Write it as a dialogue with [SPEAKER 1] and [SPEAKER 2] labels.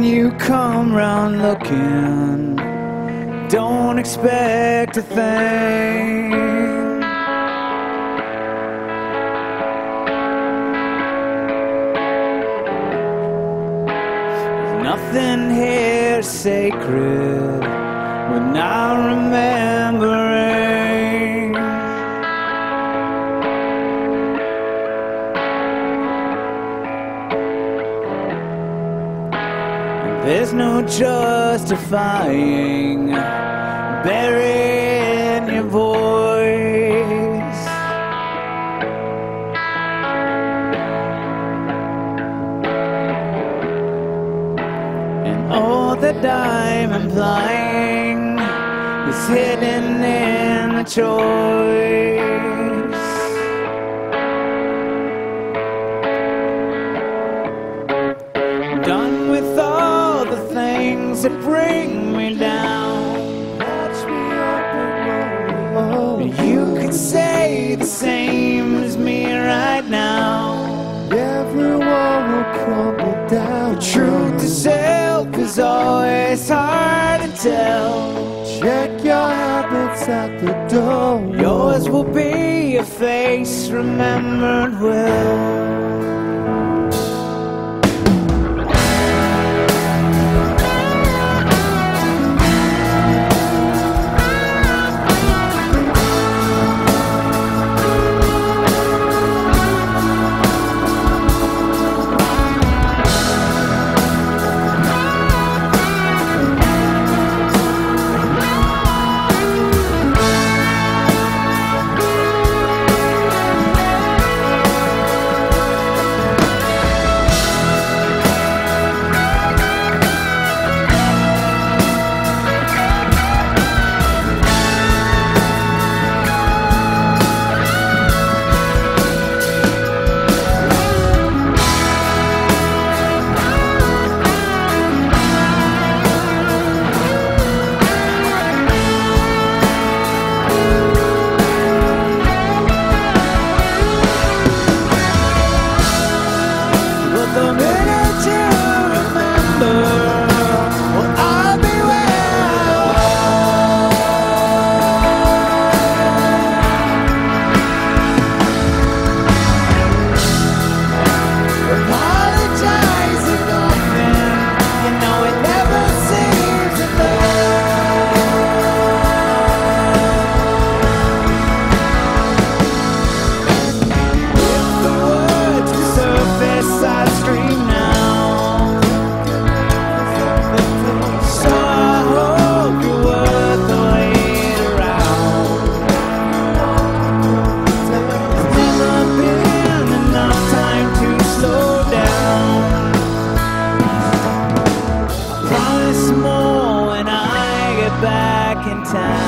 [SPEAKER 1] When you come round looking, don't expect a thing. Nothing here sacred we're not remembering. There's no justifying burying your voice. And all that I'm implying is hidden in the choice. Done with that bring me down.
[SPEAKER 2] Me up and.
[SPEAKER 1] You could say the same as me right now.
[SPEAKER 2] Everyone will crumble down.
[SPEAKER 1] The Truth to self is always hard to tell.
[SPEAKER 2] Check your habits at the door.
[SPEAKER 1] Yours will be a face remembered well. I